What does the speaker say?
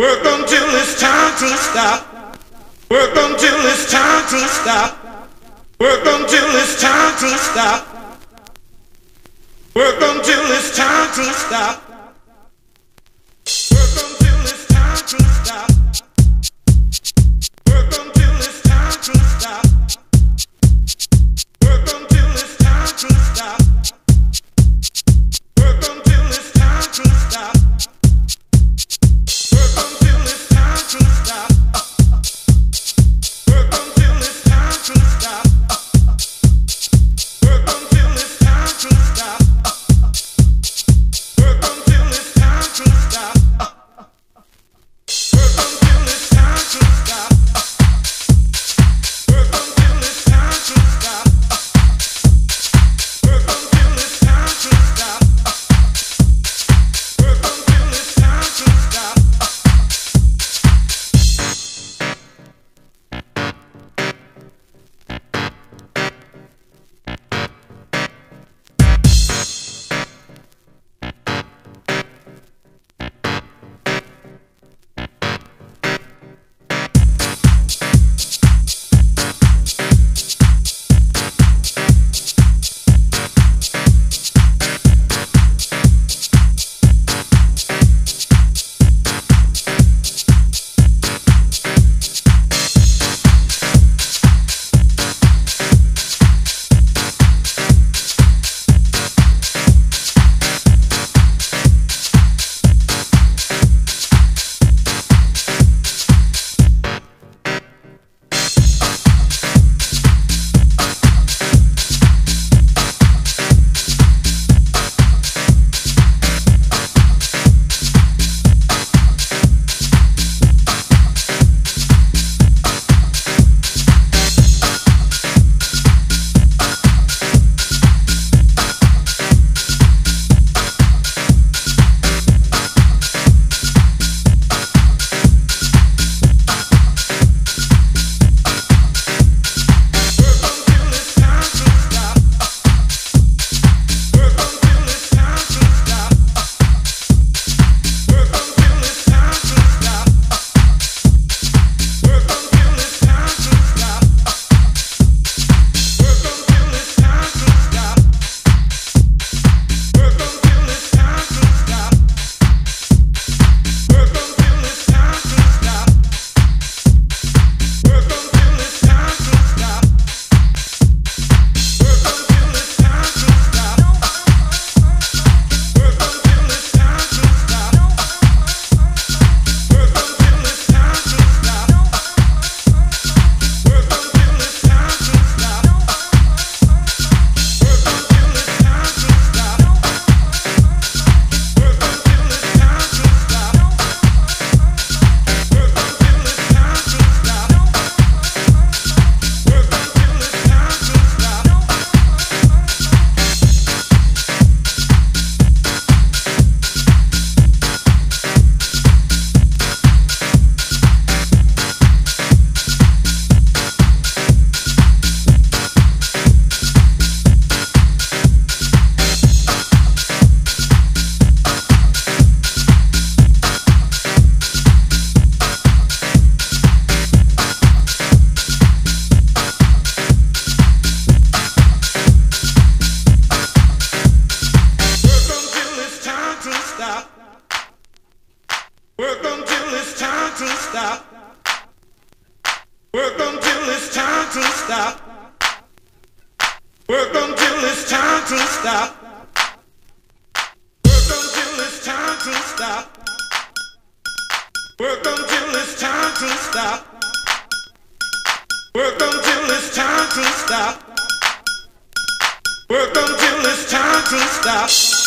Work until it's time to stop. Work until it's time to stop. Work until it's time to stop. Work until it's time to stop. Work until it's time to stop. Work until it's time to stop. Work until Work until it's time to stop. Work until it's time to stop. Work until it's time to stop. Work until it's time to stop. Work until it's time to stop. Work until it's time to stop. Work until it's time to stop.